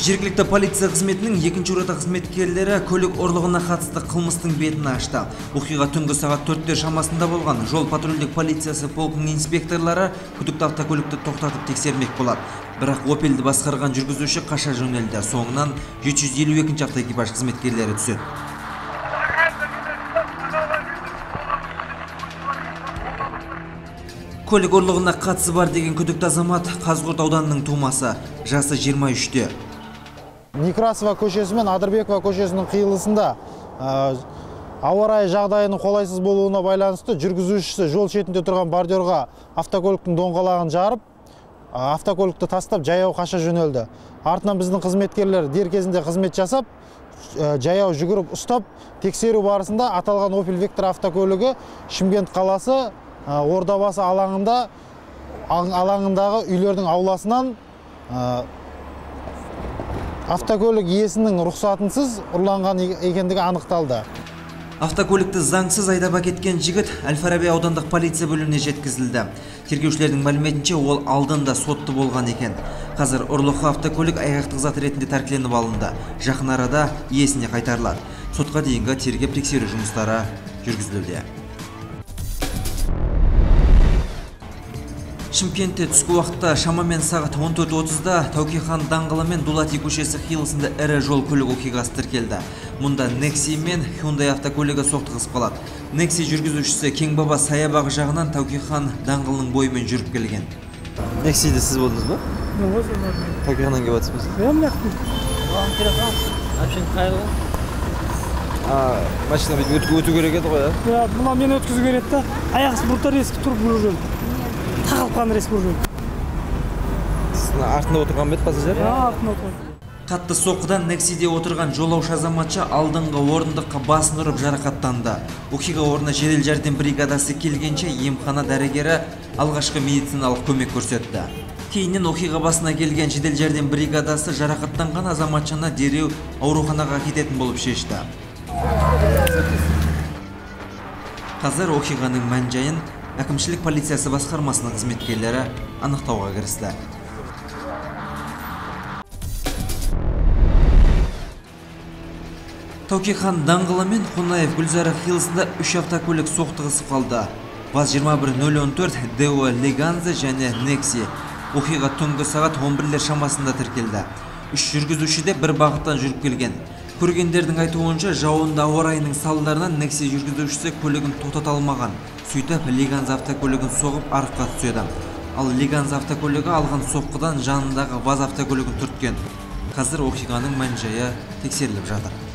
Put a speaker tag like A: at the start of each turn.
A: жергілікті полиция қызметінің екінші ұрата қызметкерлері көлік ұрлығына қатысты қылмыстың бетін ашты. Оқиға түнгі сағат төрттер шамасында болған жол патрульдік полициясы полқын инспекторлары күдікті автокөлікті тоқтатып тексермек болады. Бірақ опельді басқарған жүргізуші қаша жөнелді. Соңынан 752 жүз елу автоэкипаж қызметкерлері түседі. Көлік ұрлығына қатысы бар деген күдікті азамат қазығұрт ауданының тумасы. Жасы 23-те
B: некрасова көшесі мен адырбекова көшесінің қиылысында ә, ауа райы жағдайының қолайсыз болуына байланысты жүргізушісі жол шетінде тұрған бордюрға автокөліктің доңғалағын жарып автокөлікті тастап жаяу қаша жөнелді. Артынан біздің қызметкерлер дер кезінде қызмет жасап жаяу жүгіріп ұстап тексеру барысында аталған опель вектор автокөлігі шымкент қаласы ордабасы алаңында алаңындағы үйлердің ауласынан автокөлік иесінің рұқсатынсыз ұрланған екендігі анықталды.
A: Автокөлікті заңсыз айдап әкеткен жігіт әл фараби аудандық полиция бөліміне жеткізілді. Тергеушілердің мәліметінше ол алдында сотты болған екен. Қазір ұрлығы автокөлік айғақтық зат ретінде тәркіленіп алынды. Жақын арада иесіне қайтарылады. Сотқа дейінгі тергеп тексеру жұмыстары жүргізілуде. Шымкентте түскі уақытта шамамен сағат 14.30-да тәуке хан даңғылы мен дулати көшесі қиылысында ірі жол көлік оқиғасы тіркелді. Мұнда некси мен hyundai автокөлігі соқтығысып қалады. Некси жүргізушісі кеңбаба саябағы жағынан тәуке хан даңғылының бойымен жүріп келген.
C: Нексиде сіз болдыңыз ба? Тәуке ханнан келіп жатырсыз
D: иә мына жақта телефон? Общем қайырлы
C: машина бүйтіп өту керек еді ғой иә
D: иә мына мені өткізу керек еді да аяқ бұртар ескі тұрып бұл жол тағылып қалған
C: сіздің артында отырған ба еді пассажир
D: иә артында отырған.
A: Қатты соққыдан нексиде отырған жолаушы азаматша алдыңғы орындыққа басын ұрып жарақаттанды. Оқиға орнына жедел жәрдем бригадасы келгенше емхана дәрігері алғашқы медициналық көмек көрсетті. Кейіннен оқиға басына келген жедел жәрдем бригадасы жарақаттанған азаматшаны дереу ауруханаға кететін болып шешті. Қазір оқиғаның мән жайын әкімшілік полициясы басқармасының қызметкерлері анықтауға кірісті. Тәуке хан даңғылы мен қонаев гүлзара қиылысында үш автокөлік соқтығысып қалды. Ваз 21014 део леганзе және некси оқиға түнгі сағат 11-лер шамасында тіркелді. Үш жүргізуші де бір бағыттан жүріп келген. Көргендердің айтуынша жауынды ауа райының салдарынан некси жүргізушісі көлігін тоқтата алмаған. Сөйтіп леганз автокөлігін соғып арыққа түседі. Ал леганз автокөлігі алған соққыдан жанындағы ваз автокөлігін түрткен. Қазір оқиғаның мән жайы тексеріліп жатыр.